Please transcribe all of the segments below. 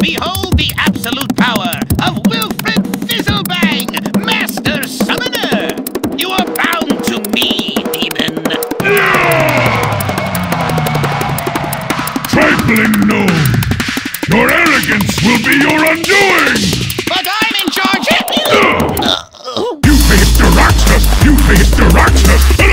behold the absolute power of Wilfred Fizzlebang, Master Summoner! You are bound to me, demon! Trifling gnome! Your arrogance will be your undoing! But I'm in charge! You face Jaraxxus! You face Jaraxxus!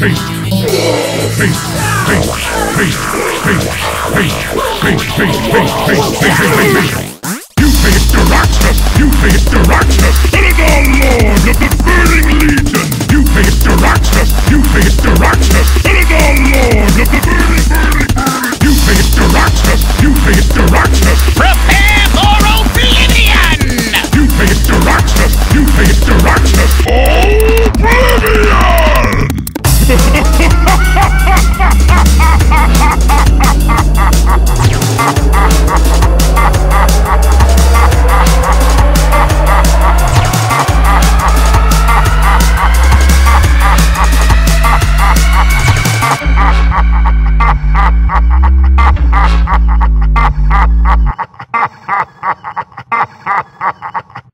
You face the Roxas! ha ha ha